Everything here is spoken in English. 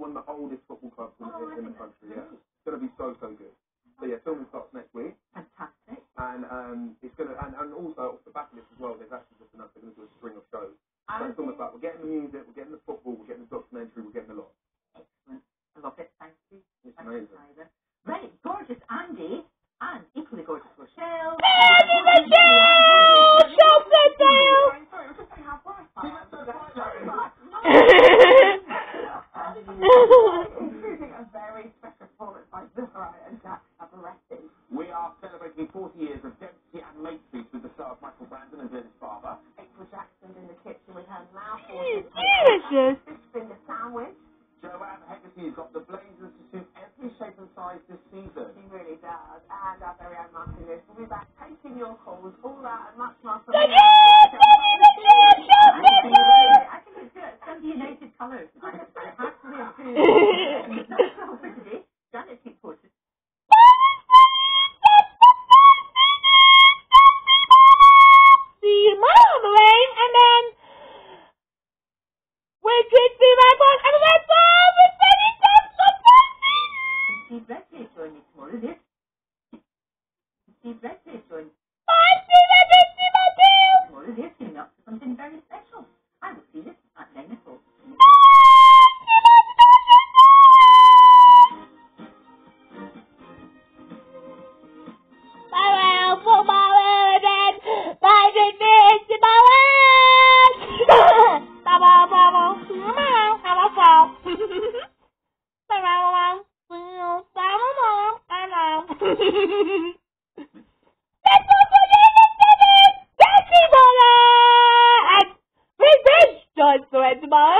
one of the oldest football clubs in, Oh, in the country. Yeah, it's gonna be so so good. So yeah, filming starts next week, Fantastic. and um, it's gonna and, and also off the back of this as well, there's actually just enough. They're gonna do a string of shows. So I it's almost like we're getting the music, we're getting the football, celebrating 40 years of Dempsey and Makepeace with the stars Michael Brandon and Glynis Barber. April Jackson's in the kitchen with her mouth It's watering. delicious. Fish finger sandwich. Joanne Hegarty's got the blazers to suit every shape and size this season. She really does. And our very own Martin Lewis will be back taking your calls, all that and much more from Thank me. you! Thank you! I think it's good. Some United colours. I have to live we could be back on, and that's all the funny stuff Steve Bye.